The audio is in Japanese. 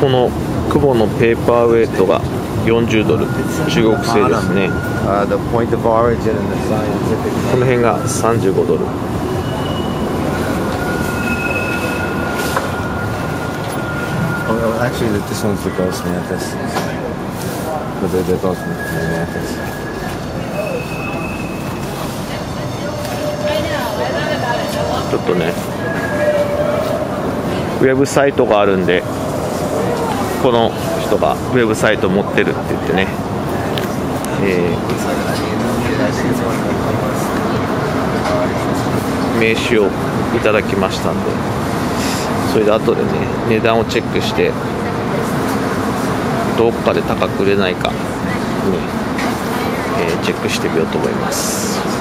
このクボのペーパーウェイトが40ドル。中国製ですね。この辺が35ドル。ちょっとね。ウェブサイトがあるんでこの人がウェブサイト持ってるって言ってね、えー名刺をいただきましたんで。それで後でね値段をチェックしてどっかで高く売れないか、ねえーチェックしてみようと思います。